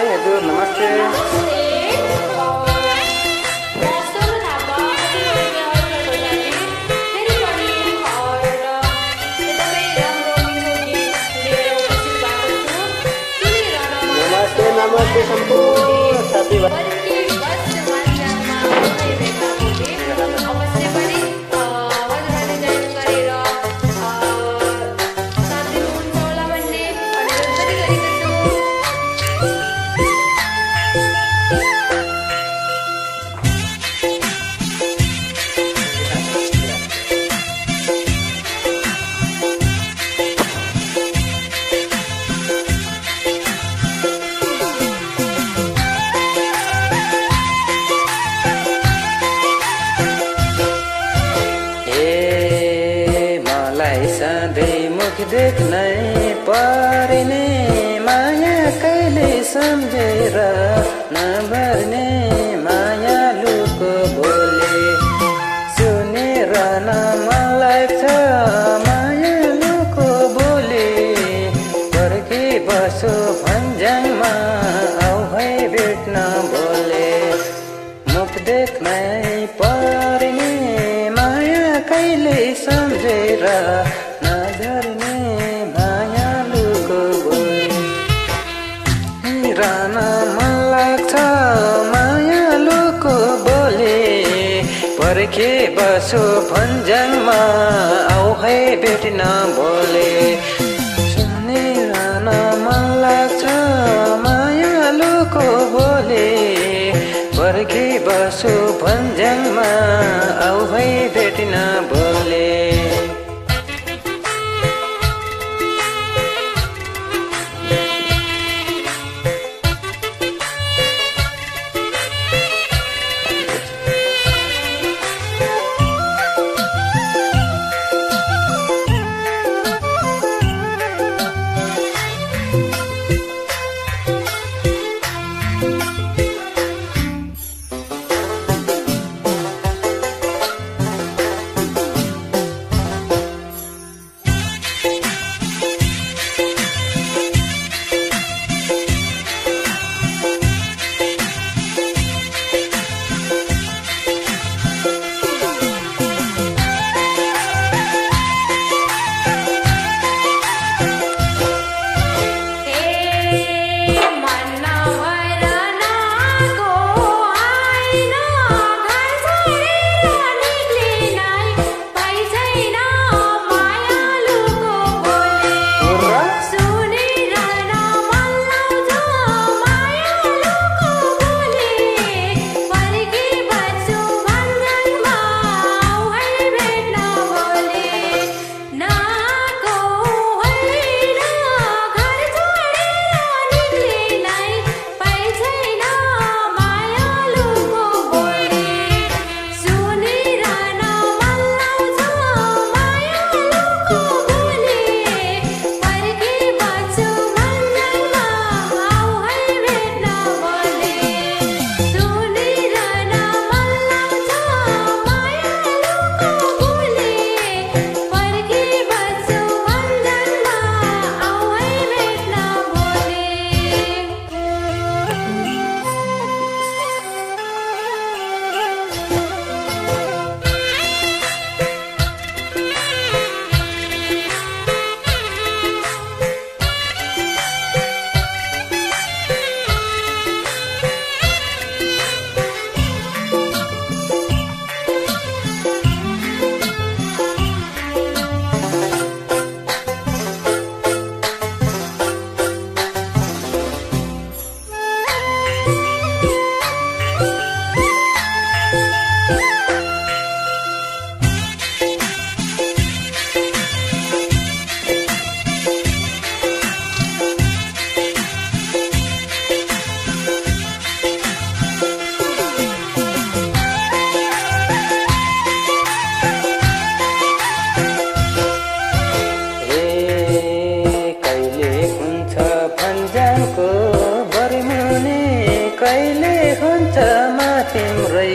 High हजुर नमस्ते। नमस्ते नमस्ते सम्पूर्ण देख्नै पर्ने माया कहिले सम्झेर नभर्ने पर्खे बसो भन्ज्याङमा आउ है भेट्न बोले। सुनिरहन मन लाग्छ माया लुको बोले पर्खी बसो भन्ज्याङमा आउ है भेट्न बोले। भन्जालको बरिमुने कहिले हुन्छ मा तिम्रै